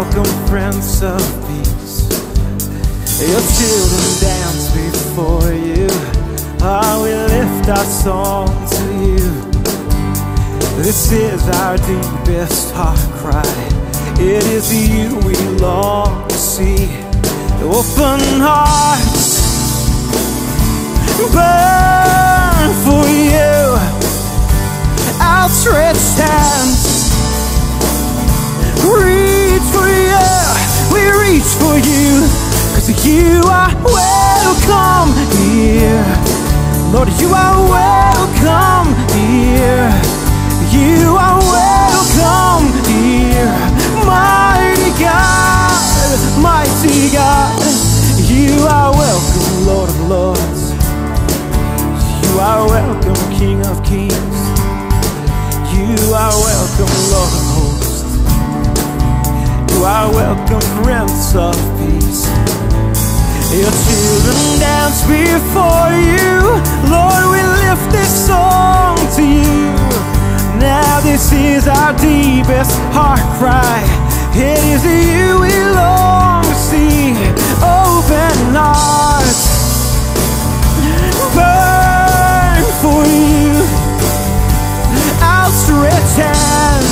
welcome, Prince of Peace. Your children dance before you. Ah, we lift our song to you. This is our deepest heart cry. It is you we long to see. Open hearts burn for you. Outstretched hands reach you. We reach for you. Cause you are welcome here. Lord, you are welcome here. You are welcome here. Mighty God, mighty God. You are welcome, Lord of Lords. You are welcome, King of Kings. You are welcome, Lord are welcome, Prince of Peace. Your children dance before you. Lord, we lift this song to you. Now this is our deepest heart cry. It is you we long to see. Open hearts burn for you. Outstretched hands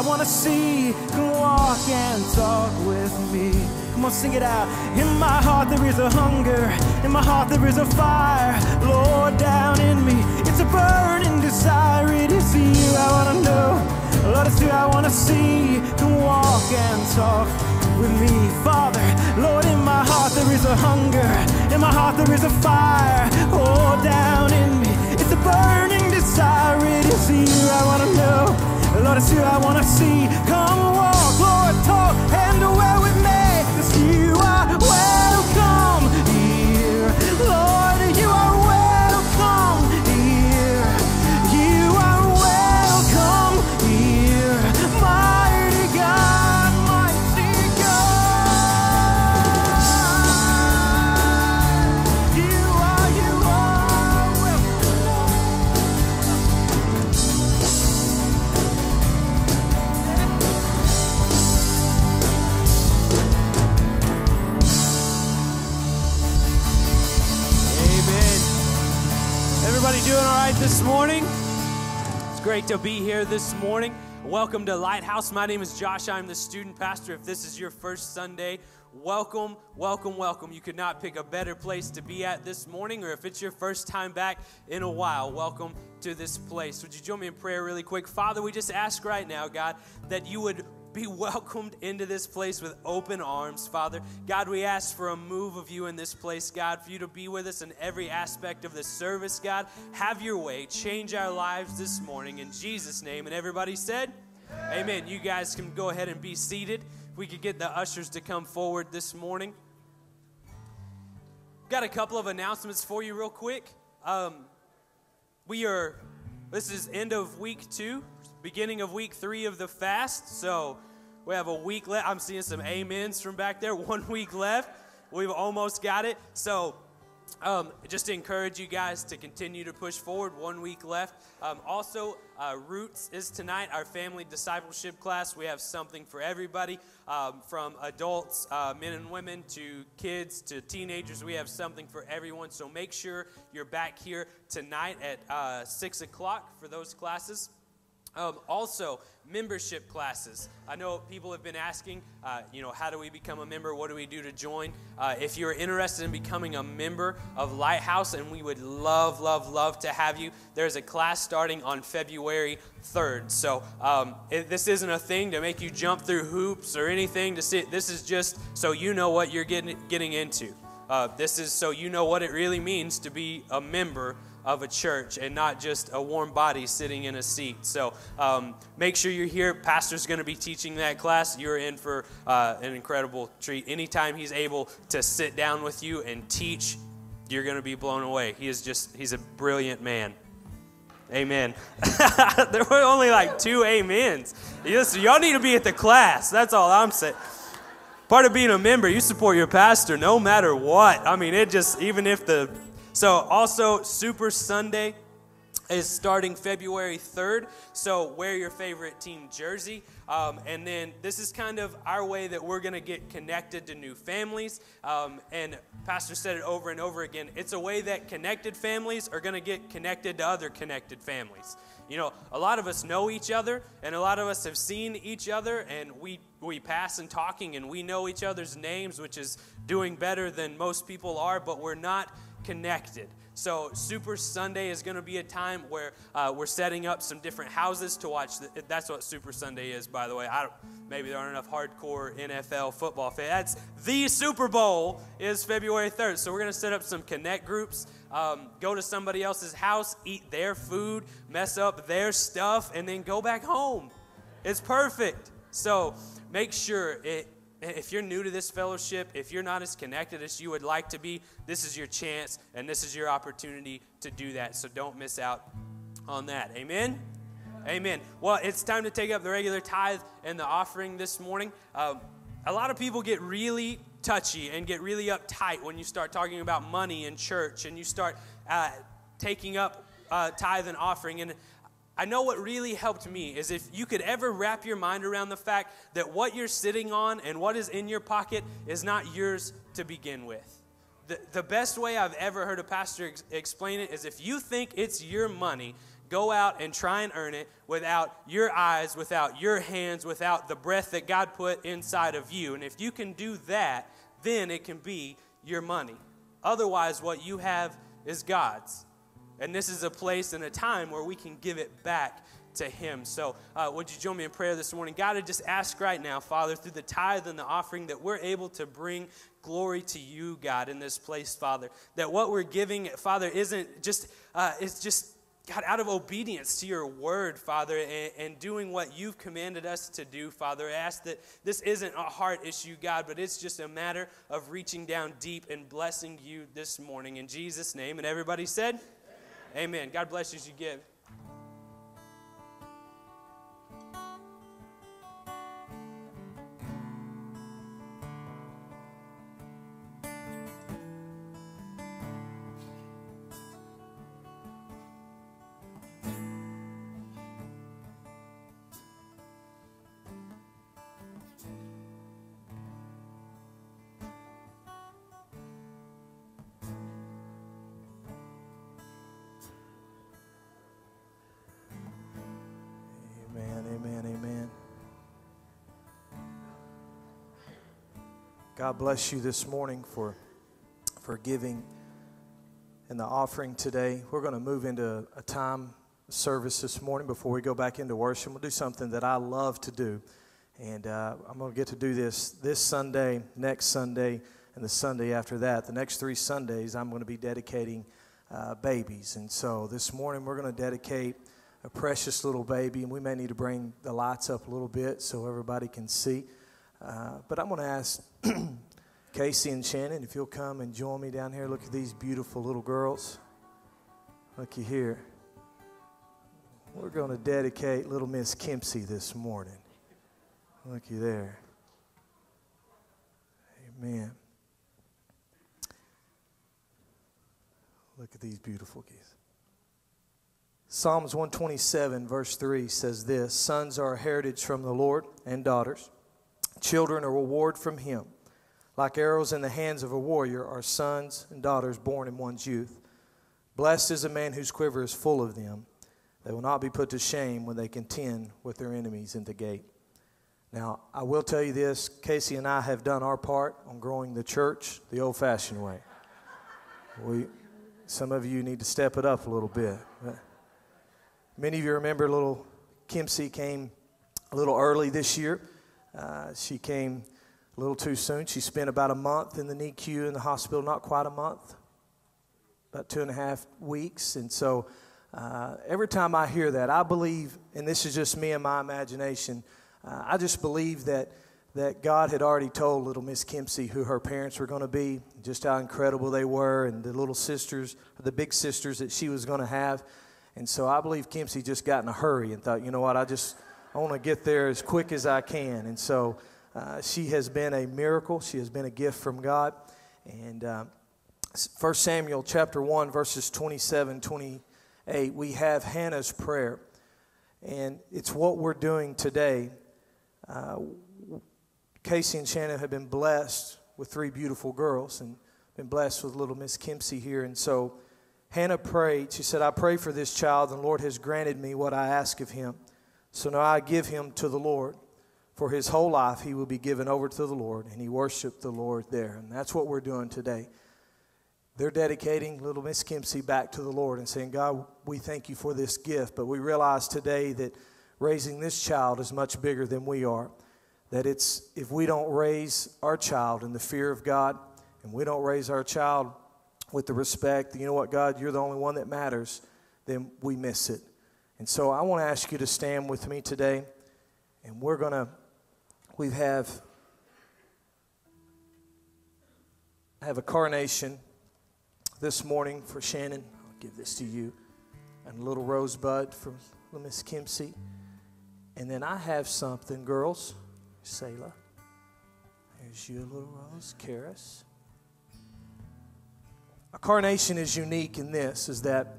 I wanna see. Walk and talk with me. Come on, sing it out. In my heart there is a hunger, in my heart there is a fire. Lord, down in me, it's a burning desire. It is you I wanna know. Lord, it's you I wanna see. Walk and talk with me, Father. Lord, in my heart there is a hunger, in my heart there is a fire. Oh, down in me, it's a burning desire. It is you I wanna know. Lord, it's you I wanna see. Come walk, Lord, talk and dwell great to be here this morning. Welcome to Lighthouse. My name is Josh. I'm the student pastor. If this is your first Sunday, welcome, welcome, welcome. You could not pick a better place to be at this morning, or if it's your first time back in a while, welcome to this place. Would you join me in prayer really quick? Father, we just ask right now, God, that you would be welcomed into this place with open arms, Father. God, we ask for a move of you in this place, God, for you to be with us in every aspect of the service, God. Have your way. Change our lives this morning in Jesus' name. And everybody said, Amen. You guys can go ahead and be seated. If we could get the ushers to come forward this morning. Got a couple of announcements for you, real quick. Um, we are, this is end of week two, beginning of week three of the fast. So We have a week left. I'm seeing some amens from back there. One week left. We've almost got it. So, um, just to encourage you guys to continue to push forward. One week left. Um, also, uh, Roots is tonight, our family discipleship class. We have something for everybody, um, from adults, uh, men and women, to kids, to teenagers. We have something for everyone. So make sure you're back here tonight at uh, 6 o'clock for those classes. Um, also, membership classes. I know people have been asking, uh, you know, how do we become a member? What do we do to join? Uh, if you're interested in becoming a member of Lighthouse, and we would love, love, love to have you, there's a class starting on February 3rd. So um, it, this isn't a thing to make you jump through hoops or anything. To see, this is just so you know what you're getting getting into. Uh, this is so you know what it really means to be a member of a church and not just a warm body sitting in a seat. So um, make sure you're here. Pastor's going to be teaching that class. You're in for uh, an incredible treat. Anytime he's able to sit down with you and teach, you're going to be blown away. He is just, he's a brilliant man. Amen. there were only like two amens. y'all need to be at the class. That's all I'm saying. Part of being a member, you support your pastor no matter what. I mean, it just, even if the so, also, Super Sunday is starting February 3rd. So, wear your favorite team jersey. Um, and then, this is kind of our way that we're going to get connected to new families. Um, and Pastor said it over and over again it's a way that connected families are going to get connected to other connected families. You know, a lot of us know each other, and a lot of us have seen each other, and we we pass and talking, and we know each other's names, which is doing better than most people are, but we're not connected. So, Super Sunday is going to be a time where uh, we're setting up some different houses to watch. The, that's what Super Sunday is, by the way. I don't, maybe there aren't enough hardcore NFL football fans. That's the Super Bowl is February 3rd. So, we're going to set up some connect groups. Um, go to somebody else's house, eat their food, mess up their stuff, and then go back home. It's perfect. So, make sure it if you're new to this fellowship, if you're not as connected as you would like to be, this is your chance and this is your opportunity to do that. So don't miss out on that. Amen? Amen. Well, it's time to take up the regular tithe and the offering this morning. Um, a lot of people get really touchy and get really uptight when you start talking about money in church and you start uh, taking up uh, tithe and offering. And I know what really helped me is if you could ever wrap your mind around the fact that what you're sitting on and what is in your pocket is not yours to begin with. The, the best way I've ever heard a pastor ex- explain it is if you think it's your money, go out and try and earn it without your eyes, without your hands, without the breath that God put inside of you. And if you can do that, then it can be your money. Otherwise, what you have is God's. And this is a place and a time where we can give it back to Him. So, uh, would you join me in prayer this morning? God, I just ask right now, Father, through the tithe and the offering, that we're able to bring glory to you, God, in this place, Father. That what we're giving, Father, isn't just, uh, it's just God, out of obedience to your word, Father, and, and, doing what you've commanded us to do, Father, I ask that this isn't a heart issue, God, but it's just a matter of reaching down deep and blessing you this morning. In Jesus' name. And everybody said, Amen. God bless you as you give. God bless you this morning for, for giving and the offering today. We're going to move into a time service this morning before we go back into worship. We'll do something that I love to do. And uh, I'm going to get to do this this Sunday, next Sunday, and the Sunday after that. The next three Sundays, I'm going to be dedicating uh, babies. And so this morning, we're going to dedicate a precious little baby. And we may need to bring the lights up a little bit so everybody can see. Uh, but I'm going to ask Casey and Shannon if you'll come and join me down here. Look at these beautiful little girls. Looky here. We're going to dedicate little Miss Kempsey this morning. Looky there. Amen. Look at these beautiful geese. Psalms 127, verse 3 says this Sons are a heritage from the Lord, and daughters. Children a reward from Him. Like arrows in the hands of a warrior are sons and daughters born in one's youth. Blessed is a man whose quiver is full of them. They will not be put to shame when they contend with their enemies in the gate. Now, I will tell you this Casey and I have done our part on growing the church the old fashioned way. We, some of you need to step it up a little bit. Many of you remember little Kimsey came a little early this year. Uh, she came a little too soon. She spent about a month in the NICU in the hospital, not quite a month, about two and a half weeks. And so uh, every time I hear that, I believe, and this is just me and my imagination, uh, I just believe that, that God had already told little Miss Kimsey who her parents were going to be, just how incredible they were, and the little sisters, the big sisters that she was going to have. And so I believe Kimsey just got in a hurry and thought, you know what, I just I want to get there as quick as I can. And so uh, she has been a miracle. She has been a gift from God. And uh, 1 Samuel chapter 1, verses 27, 28, we have Hannah's prayer. And it's what we're doing today. Uh, Casey and Shannon have been blessed with three beautiful girls and been blessed with little Miss Kimsey here. And so Hannah prayed. She said, I pray for this child, and the Lord has granted me what I ask of him. So now I give him to the Lord. For his whole life, he will be given over to the Lord, and he worshiped the Lord there. And that's what we're doing today. They're dedicating little Miss Kimsey back to the Lord and saying, God, we thank you for this gift, but we realize today that raising this child is much bigger than we are. That it's if we don't raise our child in the fear of God, and we don't raise our child with the respect, you know what, God, you're the only one that matters, then we miss it. And so I want to ask you to stand with me today, and we're going to, we have, have a carnation this morning for Shannon. I'll give this to you, and a little rosebud for Miss Kimsey. And then I have something, girls. Selah. Here's your little rose, Karis. A carnation is unique in this, is that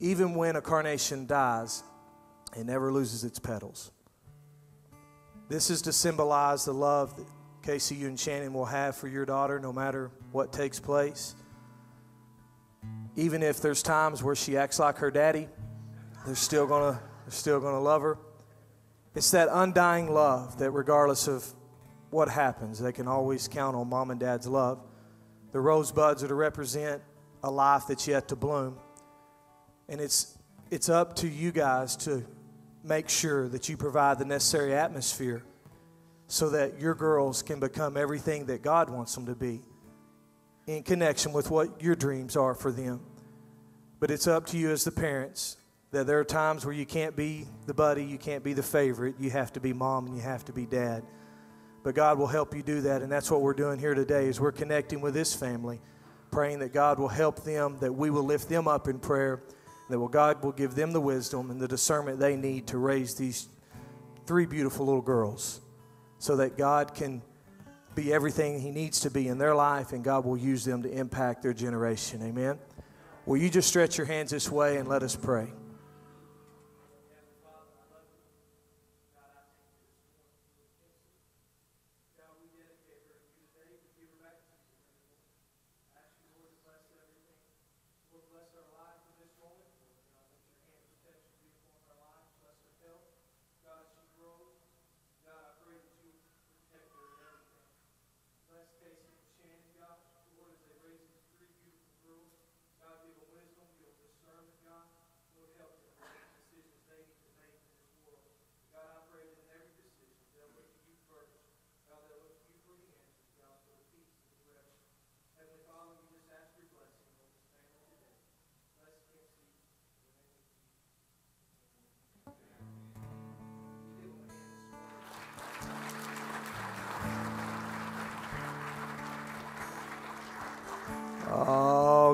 even when a carnation dies, it never loses its petals. This is to symbolize the love that Casey, you and Shannon will have for your daughter no matter what takes place. Even if there's times where she acts like her daddy, they're still gonna, they're still gonna love her. It's that undying love that regardless of what happens, they can always count on mom and dad's love. The rosebuds are to represent a life that's yet to bloom. And it's, it's up to you guys to make sure that you provide the necessary atmosphere so that your girls can become everything that God wants them to be in connection with what your dreams are for them. But it's up to you as the parents that there are times where you can't be the buddy, you can't be the favorite, you have to be mom and you have to be dad. But God will help you do that, and that's what we're doing here today is we're connecting with this family, praying that God will help them, that we will lift them up in prayer, that will God will give them the wisdom and the discernment they need to raise these three beautiful little girls so that God can be everything he needs to be in their life and God will use them to impact their generation. Amen. Will you just stretch your hands this way and let us pray?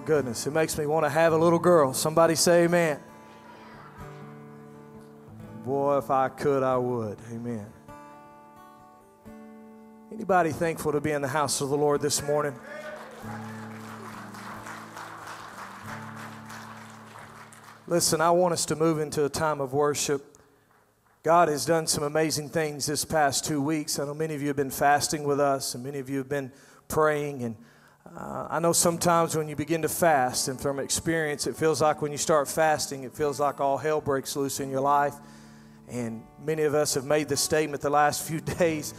Goodness. It makes me want to have a little girl. Somebody say amen. Boy, if I could, I would. Amen. Anybody thankful to be in the house of the Lord this morning? Listen, I want us to move into a time of worship. God has done some amazing things this past two weeks. I know many of you have been fasting with us, and many of you have been praying. And uh, I know sometimes when you begin to fast, and from experience, it feels like when you start fasting, it feels like all hell breaks loose in your life. And many of us have made the statement the last few days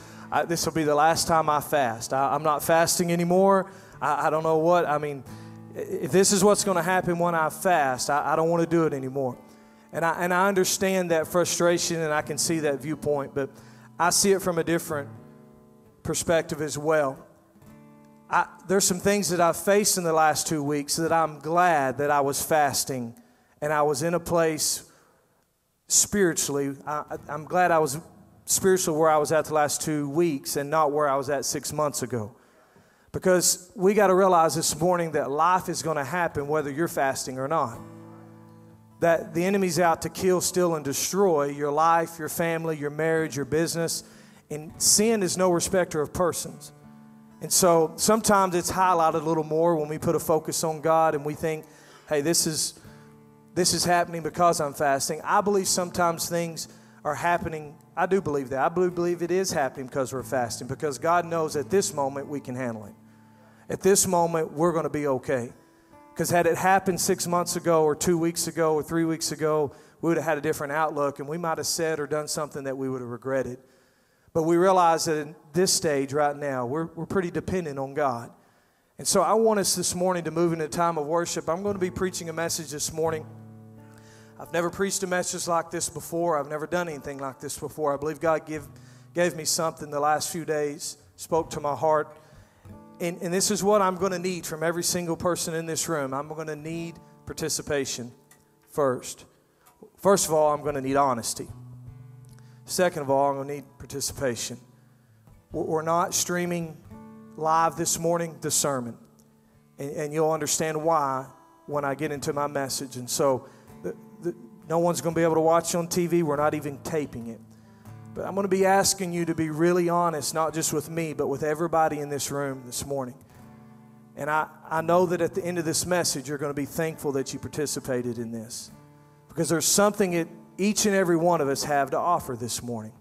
this will be the last time I fast. I, am not fasting anymore. I, I don't know what. I mean, if this is what's going to happen when I fast, I, I don't want to do it anymore. And I, and I understand that frustration and I can see that viewpoint, but I see it from a different perspective as well. I, there's some things that I've faced in the last two weeks that I'm glad that I was fasting and I was in a place spiritually. I, I'm glad I was spiritually where I was at the last two weeks and not where I was at six months ago. Because we got to realize this morning that life is going to happen whether you're fasting or not. That the enemy's out to kill, steal, and destroy your life, your family, your marriage, your business. And sin is no respecter of persons. And so sometimes it's highlighted a little more when we put a focus on God and we think, hey, this is this is happening because I'm fasting. I believe sometimes things are happening. I do believe that. I believe it is happening because we're fasting, because God knows at this moment we can handle it at this moment, we're going to be okay. Because had it happened six months ago, or two weeks ago, or three weeks ago, we would have had a different outlook and we might have said or done something that we would have regretted. But we realize that in this stage right now, we're, we're pretty dependent on God. And so I want us this morning to move into a time of worship. I'm going to be preaching a message this morning. I've never preached a message like this before. I've never done anything like this before. I believe God give, gave me something the last few days, spoke to my heart and, and this is what I'm going to need from every single person in this room. I'm going to need participation first. First of all, I'm going to need honesty. Second of all, I'm going to need participation. We're not streaming live this morning the sermon, and, and you'll understand why when I get into my message. And so, the, the, no one's going to be able to watch on TV. We're not even taping it. But I'm going to be asking you to be really honest, not just with me, but with everybody in this room this morning. And I, I know that at the end of this message, you're going to be thankful that you participated in this. Because there's something that each and every one of us have to offer this morning.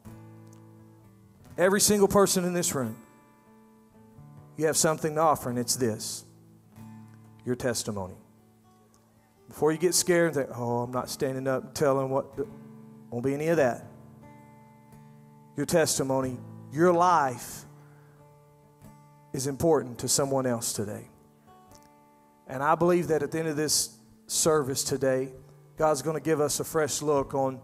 Every single person in this room, you have something to offer, and it's this your testimony. Before you get scared and think, oh, I'm not standing up telling what, won't be any of that your testimony, your life is important to someone else today. And I believe that at the end of this service today, God's going to give us a fresh look on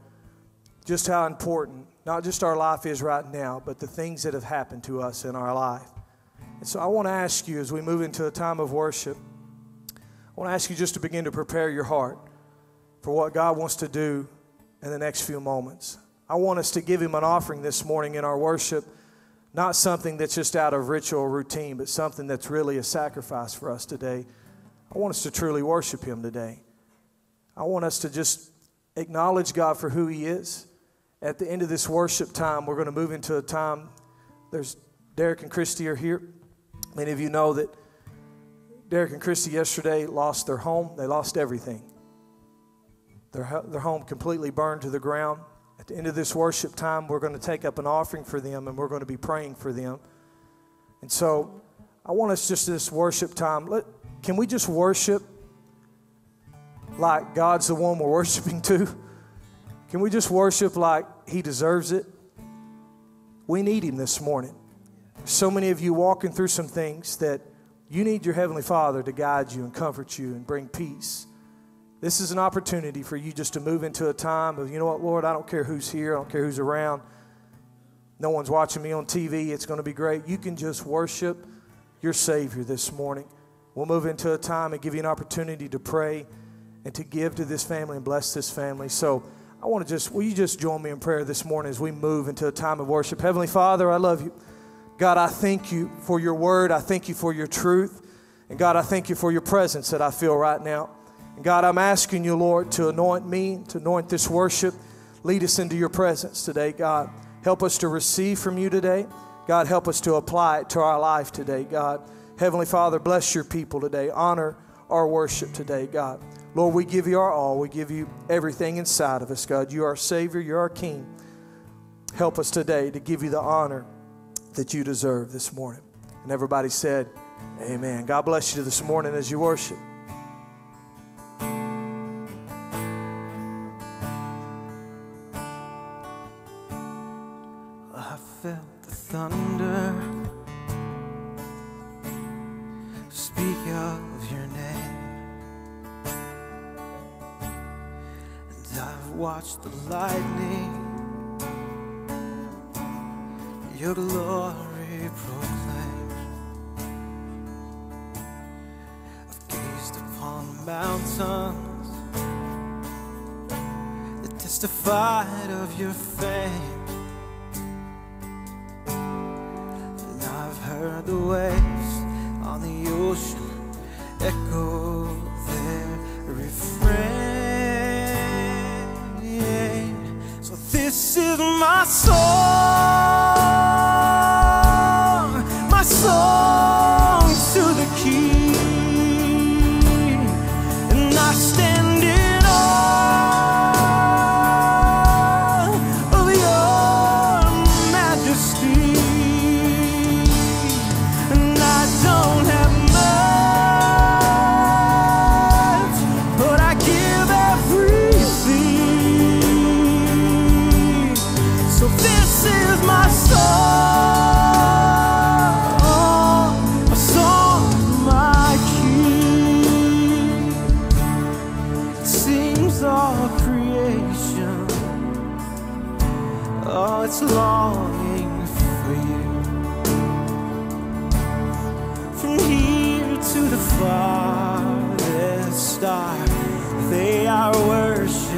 just how important not just our life is right now, but the things that have happened to us in our life. And so I want to ask you as we move into a time of worship, I want to ask you just to begin to prepare your heart for what God wants to do in the next few moments. I want us to give him an offering this morning in our worship, not something that's just out of ritual routine, but something that's really a sacrifice for us today. I want us to truly worship him today. I want us to just acknowledge God for who he is. At the end of this worship time, we're going to move into a time. There's Derek and Christy are here. Many of you know that Derek and Christy yesterday lost their home. They lost everything. Their, their home completely burned to the ground. At the end of this worship time, we're going to take up an offering for them and we're going to be praying for them. And so I want us just this worship time. Let, can we just worship like God's the one we're worshiping to? Can we just worship like He deserves it? We need Him this morning. So many of you walking through some things that you need your Heavenly Father to guide you and comfort you and bring peace. This is an opportunity for you just to move into a time of, you know what, Lord, I don't care who's here, I don't care who's around. No one's watching me on TV. It's going to be great. You can just worship your Savior this morning. We'll move into a time and give you an opportunity to pray and to give to this family and bless this family. So I want to just, will you just join me in prayer this morning as we move into a time of worship? Heavenly Father, I love you. God, I thank you for your word. I thank you for your truth. And God, I thank you for your presence that I feel right now. And God, I'm asking you, Lord, to anoint me, to anoint this worship. Lead us into your presence today, God. Help us to receive from you today. God, help us to apply it to our life today, God. Heavenly Father, bless your people today. Honor our worship today, God. Lord, we give you our all. We give you everything inside of us, God. You are our Savior, you're our King. Help us today to give you the honor that you deserve this morning. And everybody said, Amen. God bless you this morning as you worship. I felt the thunder. watch the lightning, your glory proclaim. I've gazed upon mountains that testified of your fame, and I've heard the waves on the ocean echo. with my song, my song.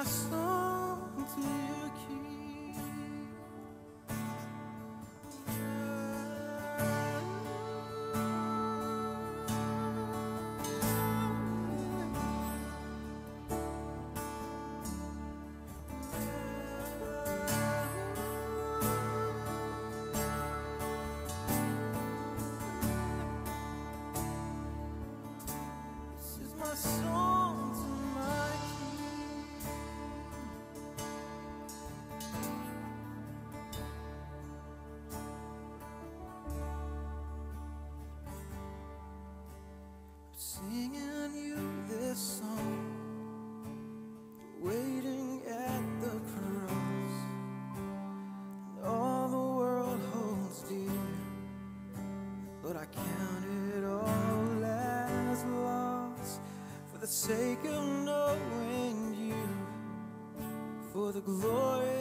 coração. singing you this song, waiting at the cross. All the world holds dear, but I count it all as loss for the sake of knowing you, for the glory.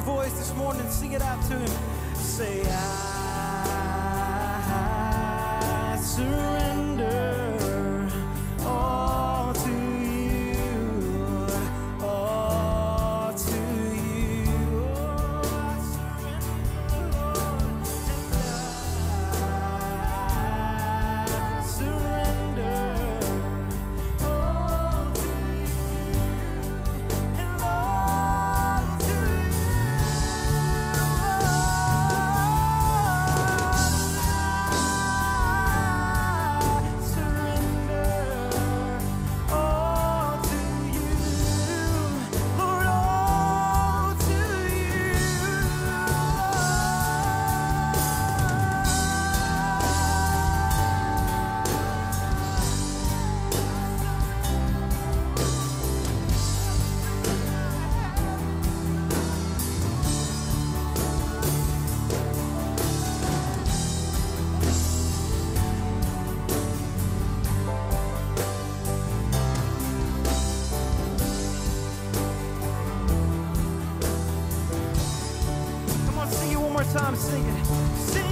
voice this morning sing it out to Him. Say, I. Sing singing. surrender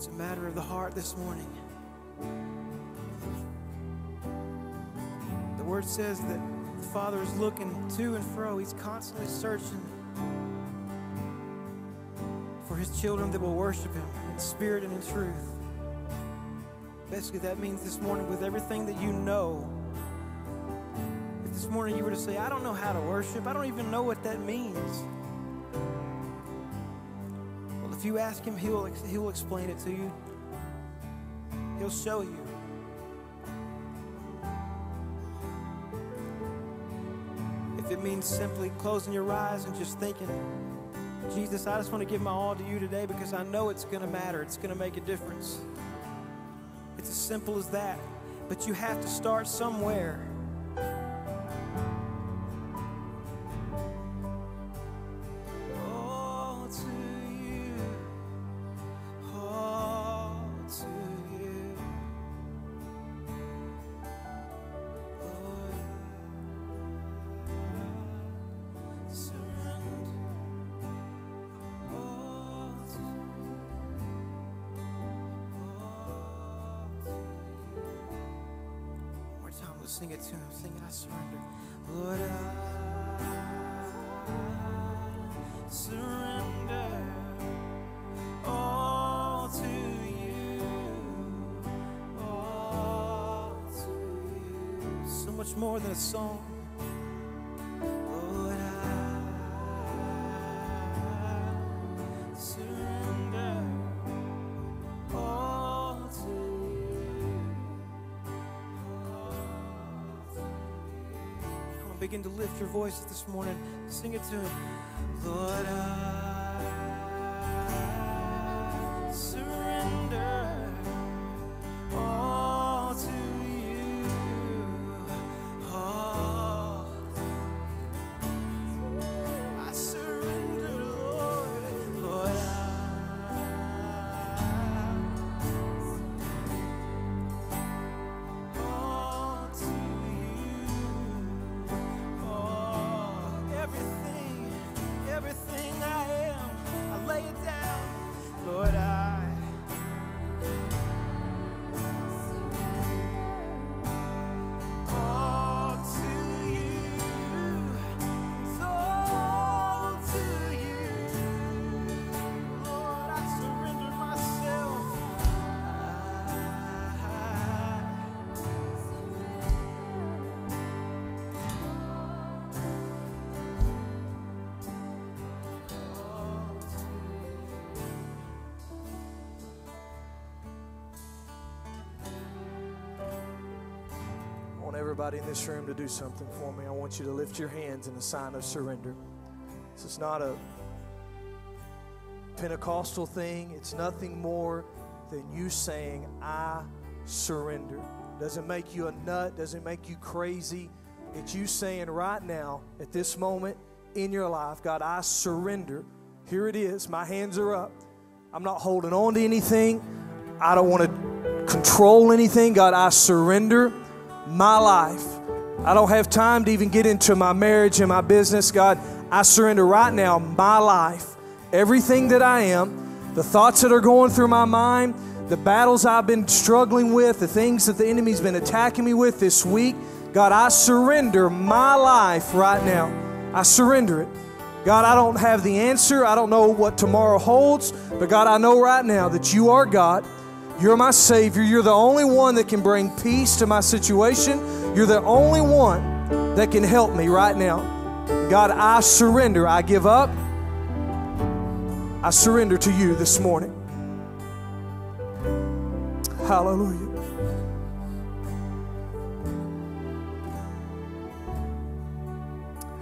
It's a matter of the heart this morning. The word says that the Father is looking to and fro. He's constantly searching for his children that will worship him in spirit and in truth. Basically, that means this morning, with everything that you know, if this morning you were to say, I don't know how to worship, I don't even know what that means. If you ask him, he'll, he'll explain it to you, he'll show you. If it means simply closing your eyes and just thinking, Jesus, I just want to give my all to you today because I know it's going to matter. It's going to make a difference. It's as simple as that. But you have to start somewhere. Begin to lift your voices this morning. Sing it to Him. Lord, I everybody in this room to do something for me. I want you to lift your hands in a sign of surrender. This is not a Pentecostal thing, it's nothing more than you saying, I surrender. Doesn't make you a nut, doesn't make you crazy. It's you saying right now, at this moment in your life, God, I surrender. Here it is. My hands are up. I'm not holding on to anything. I don't want to control anything. God, I surrender my life. I don't have time to even get into my marriage and my business. God, I surrender right now my life, everything that I am, the thoughts that are going through my mind, the battles I've been struggling with, the things that the enemy's been attacking me with this week. God, I surrender my life right now. I surrender it. God, I don't have the answer. I don't know what tomorrow holds, but God, I know right now that you are God. You're my Savior. You're the only one that can bring peace to my situation. You're the only one that can help me right now. God, I surrender. I give up. I surrender to you this morning. Hallelujah.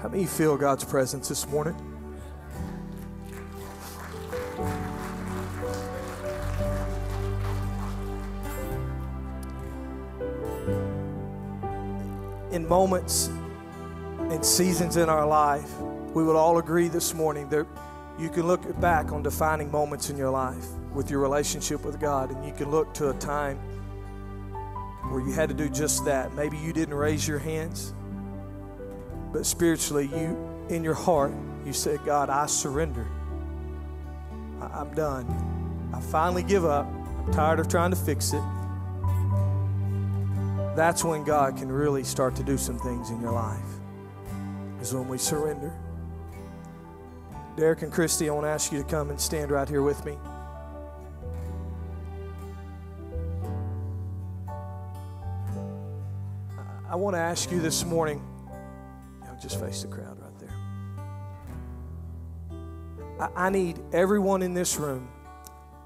How many feel God's presence this morning? In moments and seasons in our life, we would all agree this morning that you can look back on defining moments in your life with your relationship with God, and you can look to a time where you had to do just that. Maybe you didn't raise your hands, but spiritually, you, in your heart, you said, God, I surrender. I, am done. I finally give up. I'm tired of trying to fix it. That's when God can really start to do some things in your life, is when we surrender. Derek and Christy, I want to ask you to come and stand right here with me. I want to ask you this morning just face the crowd right there. I, I need everyone in this room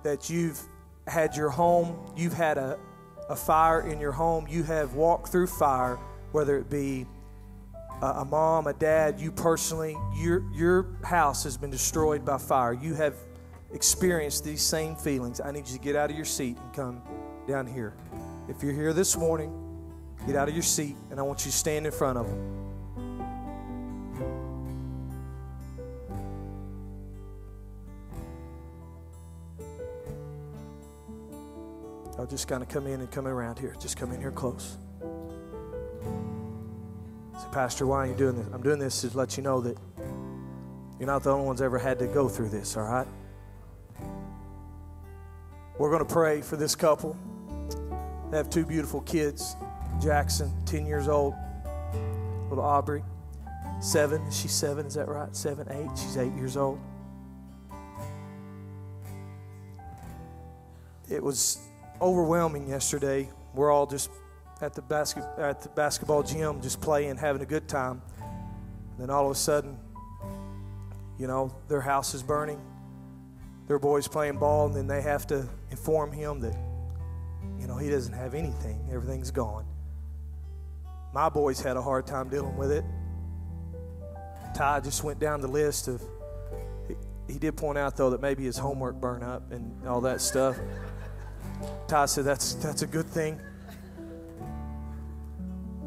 that you've had your home, you've had a, a fire in your home, you have walked through fire, whether it be a, mom, a dad, you personally, your, your house has been destroyed by fire. You have experienced these same feelings. I need you to get out of your seat and come down here. If you're here this morning, get out of your seat and I want you to stand in front of them. I'll just kind of come in and come around here. Just come in here close. Say, Pastor, why are you doing this? I'm doing this to let you know that you're not the only ones ever had to go through this, all right? We're going to pray for this couple. They have two beautiful kids Jackson, 10 years old, little Aubrey, seven. She's seven, is that right? Seven, eight. She's eight years old. It was overwhelming yesterday. We're all just at the, basket, at the basketball gym, just playing, having a good time. And then all of a sudden, you know, their house is burning. Their boy's playing ball, and then they have to inform him that, you know, he doesn't have anything. Everything's gone. My boys had a hard time dealing with it. Ty just went down the list of. He, he did point out, though, that maybe his homework burned up and all that stuff. Todd said that's, that's a good thing.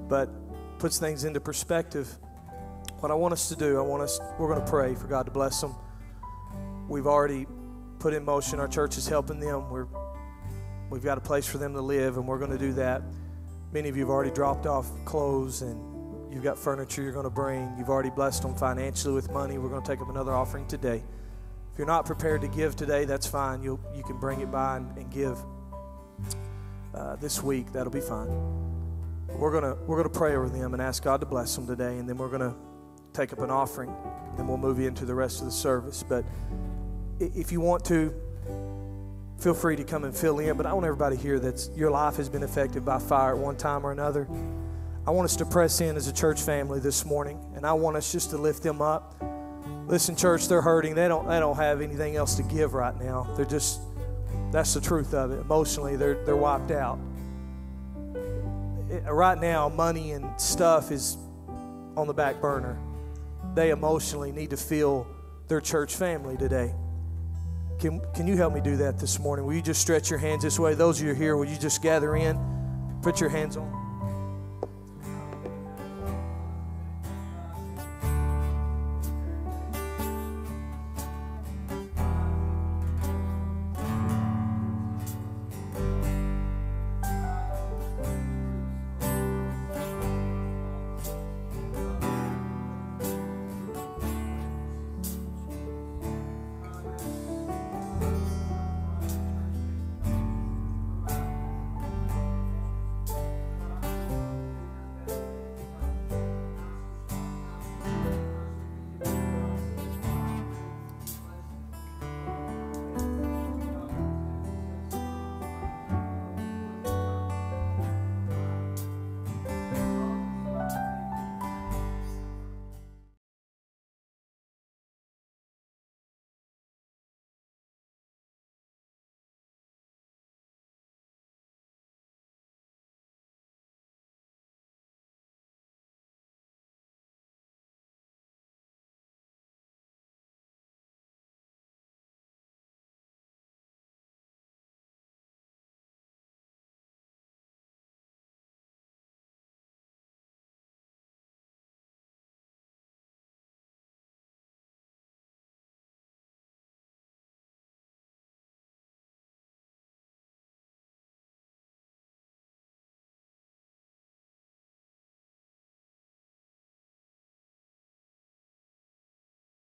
But puts things into perspective. What I want us to do, I want us, we're going to pray for God to bless them. We've already put in motion, our church is helping them. We're, we've got a place for them to live, and we're going to do that. Many of you have already dropped off clothes and you've got furniture you're going to bring. You've already blessed them financially with money. We're going to take up another offering today. If you're not prepared to give today, that's fine. you you can bring it by and, and give uh, this week. That'll be fine. We're gonna we're gonna pray over them and ask God to bless them today, and then we're gonna take up an offering, and we'll move into the rest of the service. But if you want to, feel free to come and fill in. But I want everybody here that your life has been affected by fire at one time or another. I want us to press in as a church family this morning, and I want us just to lift them up. Listen, church, they're hurting. They don't they don't have anything else to give right now. They're just that's the truth of it. Emotionally, they're, they're wiped out. It, right now, money and stuff is on the back burner. They emotionally need to feel their church family today. Can, can you help me do that this morning? Will you just stretch your hands this way? Those of you here, will you just gather in? Put your hands on.